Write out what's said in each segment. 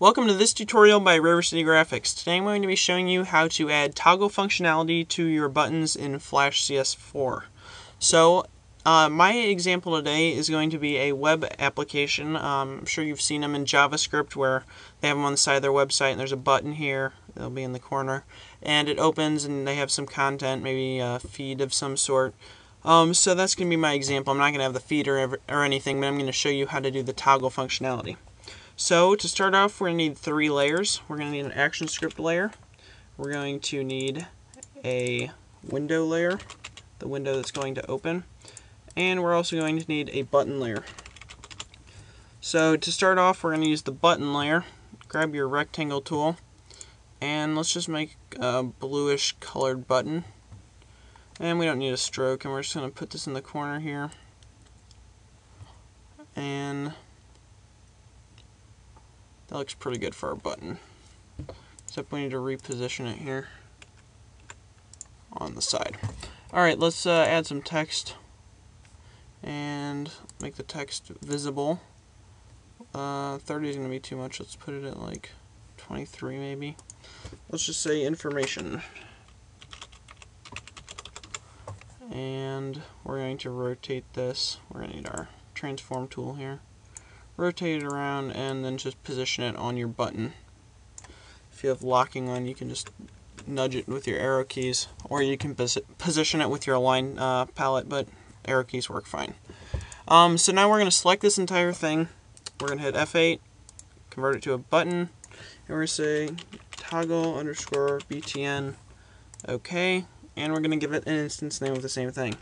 Welcome to this tutorial by River City Graphix. Today I'm going to be showing you how to add toggle functionality to your buttons in Flash CS4. So uh, my example today is going to be a web application. Um, I'm sure you've seen them in JavaScript where they have them on the side of their website and there's a button here, it'll be in the corner, and it opens and they have some content, maybe a feed of some sort. Um, so that's going to be my example. I'm not going to have the feed or, or anything, but I'm going to show you how to do the toggle functionality. So to start off, we're going to need three layers. We're going to need an action script layer. We're going to need a window layer, the window that's going to open. And we're also going to need a button layer. So to start off, we're going to use the button layer. Grab your rectangle tool, and let's just make a bluish colored button. And we don't need a stroke, and we're just going to put this in the corner here. And that looks pretty good for our button. Except we need to reposition it here on the side. Alright, let's uh, add some text and make the text visible. Uh, 30 is going to be too much. Let's put it at like 23 maybe. Let's just say information. And we're going to rotate this. We're going to need our transform tool here rotate it around and then just position it on your button. If you have locking on, you can just nudge it with your arrow keys, or you can pos position it with your align uh, palette, but arrow keys work fine. Um, so now we're going to select this entire thing. We're going to hit F8, convert it to a button, and we're going to say toggle underscore btn, okay, and we're going to give it an instance name of the same thing.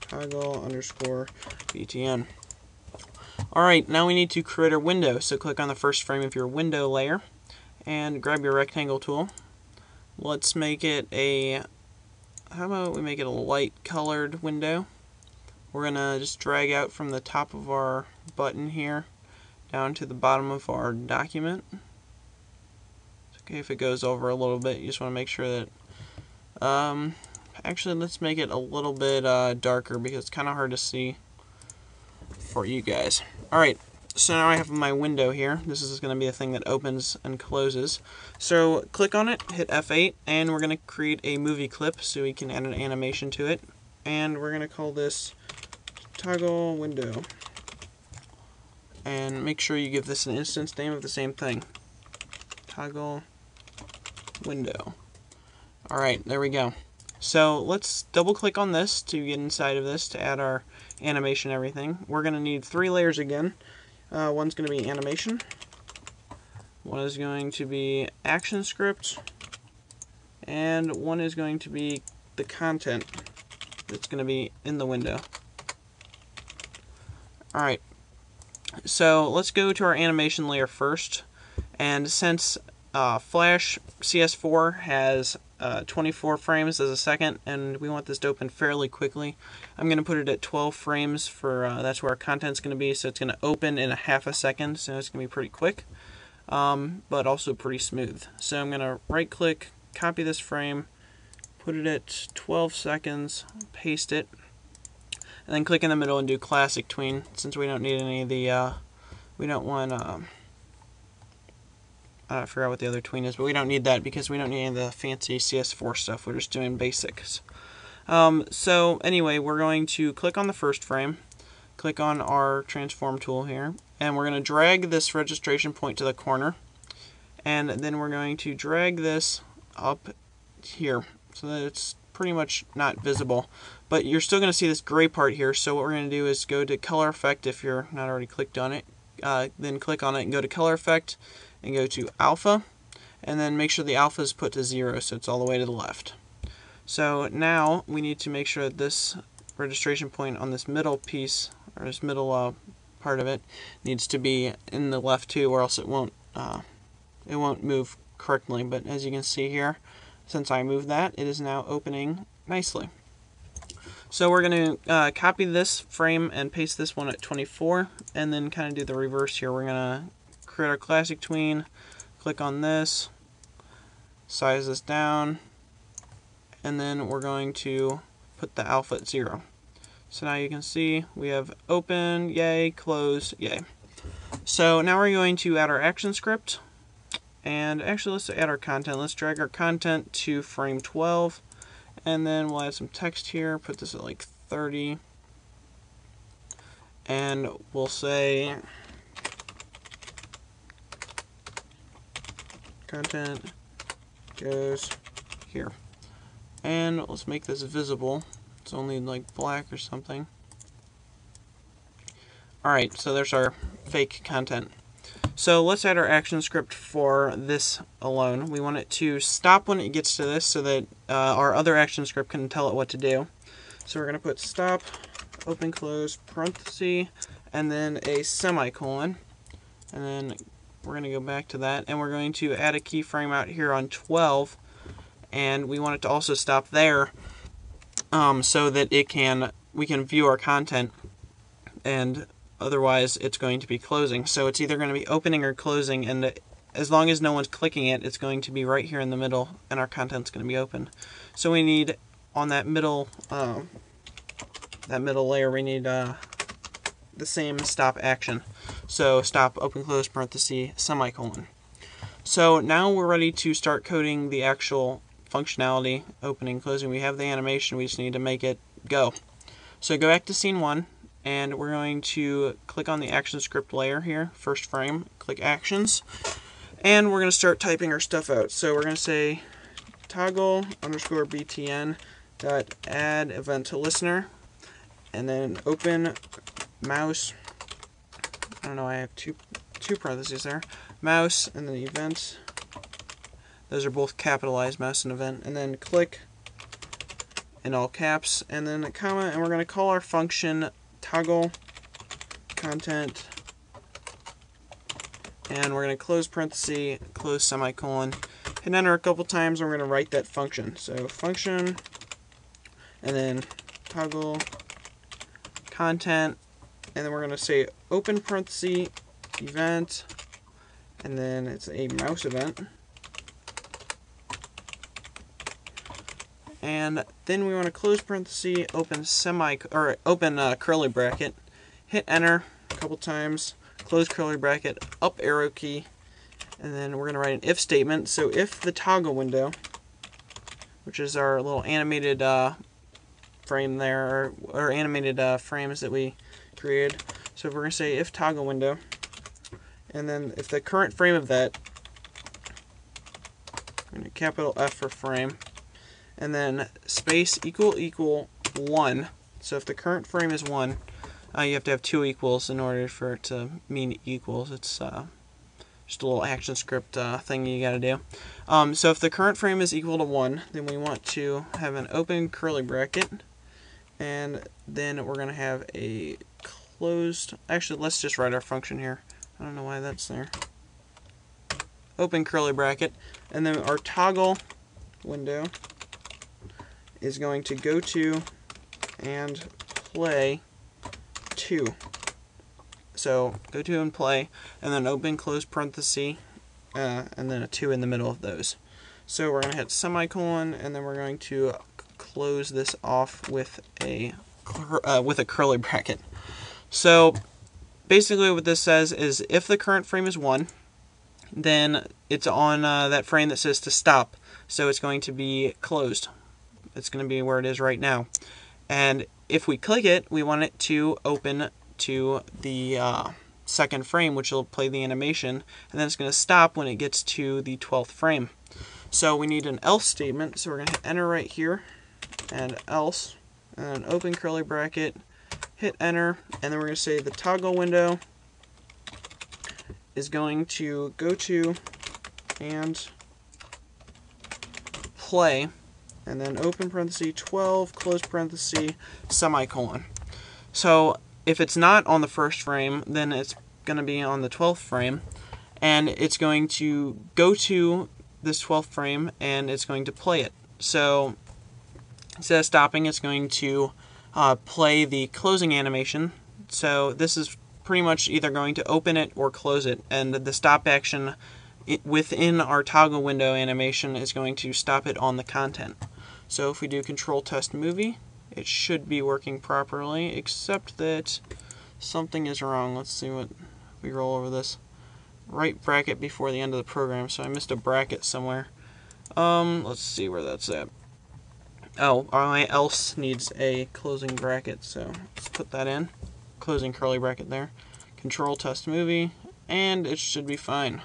Toggle underscore btn. Alright, now we need to create our window. So click on the first frame of your window layer and grab your rectangle tool. Let's make it a, how about we make it a light colored window. We're going to just drag out from the top of our button here down to the bottom of our document. It's okay if it goes over a little bit, you just want to make sure that, um, actually let's make it a little bit uh, darker because it's kind of hard to see for you guys. Alright, so now I have my window here. This is going to be a thing that opens and closes. So click on it, hit F8, and we're going to create a movie clip so we can add an animation to it. And we're going to call this toggle window. And make sure you give this an instance name of the same thing. Toggle window. Alright, there we go. So let's double click on this to get inside of this to add our animation everything. We're going to need three layers again. Uh, one's going to be animation. One is going to be action script. And one is going to be the content that's going to be in the window. Alright, so let's go to our animation layer first. And since uh, Flash CS4 has uh, 24 frames as a second, and we want this to open fairly quickly. I'm going to put it at 12 frames for uh, that's where our content's going to be, so it's going to open in a half a second, so it's going to be pretty quick, um, but also pretty smooth. So I'm going to right click, copy this frame, put it at 12 seconds, paste it, and then click in the middle and do classic tween, since we don't need any of the, uh, we don't want, um, I forgot what the other tween is, but we don't need that because we don't need any of the fancy CS4 stuff. We're just doing basics. Um, so anyway, we're going to click on the first frame, click on our transform tool here, and we're going to drag this registration point to the corner, and then we're going to drag this up here so that it's pretty much not visible. But you're still going to see this gray part here, so what we're going to do is go to color effect if you're not already clicked on it, uh, then click on it and go to color effect and go to alpha and then make sure the alpha is put to zero so it's all the way to the left. So now we need to make sure that this registration point on this middle piece or this middle uh, part of it needs to be in the left too or else it won't uh, it won't move correctly but as you can see here since I moved that it is now opening nicely. So we're going to uh, copy this frame and paste this one at 24 and then kind of do the reverse here. We're going to create our classic tween, click on this, size this down, and then we're going to put the alpha at zero. So now you can see we have open, yay, close, yay. So now we're going to add our action script. And actually, let's add our content. Let's drag our content to frame 12. And then we'll add some text here. Put this at like 30. And we'll say content goes here. And let's make this visible. It's only like black or something. Alright, so there's our fake content. So let's add our action script for this alone. We want it to stop when it gets to this so that uh, our other action script can tell it what to do. So we're going to put stop, open, close, parenthesis, and then a semicolon. And then we're going to go back to that and we're going to add a keyframe out here on 12 and we want it to also stop there um, so that it can we can view our content and otherwise it's going to be closing. So it's either going to be opening or closing, and as long as no one's clicking it, it's going to be right here in the middle, and our content's going to be open. So we need, on that middle, um, that middle layer, we need uh, the same stop action. So stop, open, close, parenthesis, semicolon. So now we're ready to start coding the actual functionality, opening, closing. We have the animation, we just need to make it go. So go back to scene one, and we're going to click on the action script layer here, first frame, click actions, and we're going to start typing our stuff out. So we're going to say toggle underscore btn dot add event to listener, and then open mouse, I don't know, I have two, two parentheses there, mouse, and then event, those are both capitalized, mouse and event, and then click in all caps, and then a comma, and we're going to call our function toggle content. And we're going to close parenthesis, close semicolon, hit enter a couple times and we're going to write that function. So function and then toggle content and then we're going to say open parenthesis event. And then it's a mouse event. And then we want to close parenthesis, open semi or open uh, curly bracket, hit enter a couple times, close curly bracket, up arrow key, and then we're going to write an if statement. So if the toggle window, which is our little animated uh, frame there, or, animated uh, frames that we created. So we're going to say if toggle window, and then if the current frame of that, capital F for frame, and then space equal equal 1. So if the current frame is 1, uh, you have to have two equals in order for it to mean equals. It's uh, just a little action script uh, thing you gotta do. Um, so if the current frame is equal to 1, then we want to have an open curly bracket, and then we're going to have a closed, actually let's just write our function here. I don't know why that's there. Open curly bracket, and then our toggle window is going to go to and play 2. So go to and play, and then open, close parenthesis, uh, and then a 2 in the middle of those. So we're going to hit semicolon, and then we're going to close this off with a uh, with a curly bracket. So basically what this says is if the current frame is 1, then it's on uh, that frame that says to stop, so it's going to be closed. It's going to be where it is right now. And if we click it, we want it to open to the uh, second frame, which will play the animation, and then it's going to stop when it gets to the 12th frame. So we need an else statement, so we're going to enter right here, and else, and open curly bracket, hit enter, and then we're going to say the toggle window is going to go to and play and then open parenthesis 12, close parenthesis, semicolon. So if it's not on the first frame, then it's going to be on the 12th frame, and it's going to go to this 12th frame and it's going to play it. So instead of stopping, it's going to uh, play the closing animation. So this is pretty much either going to open it or close it, and the stop action within our toggle window animation is going to stop it on the content. So if we do control test movie, it should be working properly, except that something is wrong. Let's see what we roll over this. Right bracket before the end of the program, so I missed a bracket somewhere. Um, let's see where that's at. Oh, my else needs a closing bracket, so let's put that in. Closing curly bracket there. Control test movie, and it should be fine.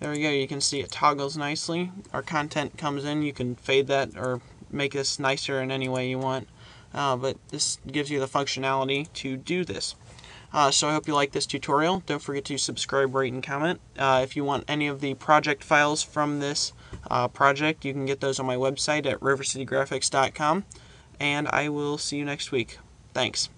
There we go, you can see it toggles nicely. Our content comes in, you can fade that or make this nicer in any way you want. Uh, but this gives you the functionality to do this. Uh, so I hope you like this tutorial. Don't forget to subscribe, rate, and comment. Uh, if you want any of the project files from this uh, project, you can get those on my website at rivercitygraphix.com. And I will see you next week. Thanks.